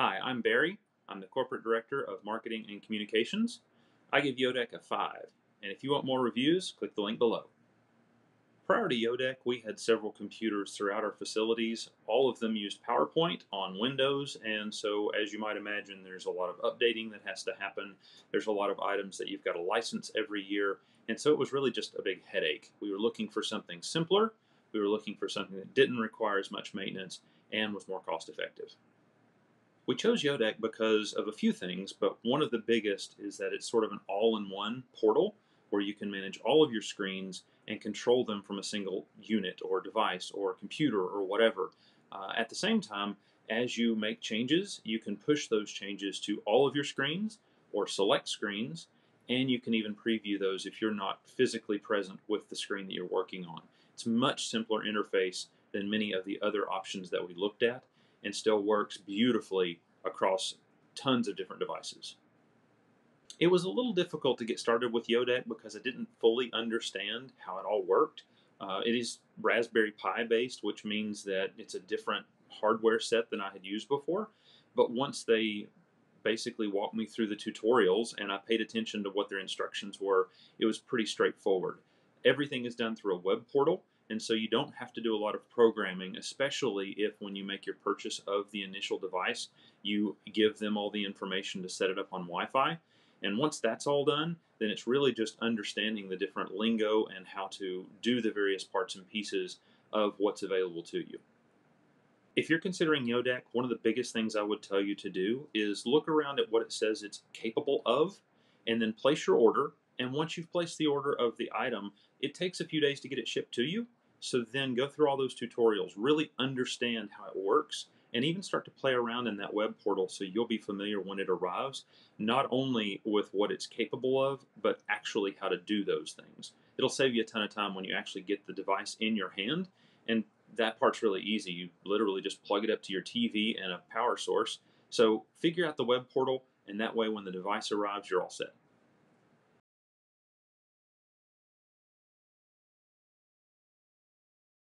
Hi, I'm Barry. I'm the Corporate Director of Marketing and Communications. I give Yodeck a 5, and if you want more reviews, click the link below. Prior to Yodeck, we had several computers throughout our facilities. All of them used PowerPoint on Windows, and so as you might imagine, there's a lot of updating that has to happen. There's a lot of items that you've got to license every year, and so it was really just a big headache. We were looking for something simpler, we were looking for something that didn't require as much maintenance and was more cost effective. We chose Yodeck because of a few things, but one of the biggest is that it's sort of an all-in-one portal where you can manage all of your screens and control them from a single unit or device or computer or whatever. Uh, at the same time, as you make changes, you can push those changes to all of your screens or select screens, and you can even preview those if you're not physically present with the screen that you're working on. It's a much simpler interface than many of the other options that we looked at and still works beautifully across tons of different devices. It was a little difficult to get started with Yodeck because I didn't fully understand how it all worked. Uh, it is Raspberry Pi based, which means that it's a different hardware set than I had used before. But once they basically walked me through the tutorials and I paid attention to what their instructions were, it was pretty straightforward. Everything is done through a web portal, and so you don't have to do a lot of programming, especially if when you make your purchase of the initial device, you give them all the information to set it up on Wi-Fi. And once that's all done, then it's really just understanding the different lingo and how to do the various parts and pieces of what's available to you. If you're considering Yodeck, one of the biggest things I would tell you to do is look around at what it says it's capable of and then place your order. And once you've placed the order of the item, it takes a few days to get it shipped to you. So then go through all those tutorials, really understand how it works, and even start to play around in that web portal so you'll be familiar when it arrives, not only with what it's capable of, but actually how to do those things. It'll save you a ton of time when you actually get the device in your hand, and that part's really easy. You literally just plug it up to your TV and a power source. So figure out the web portal, and that way when the device arrives, you're all set.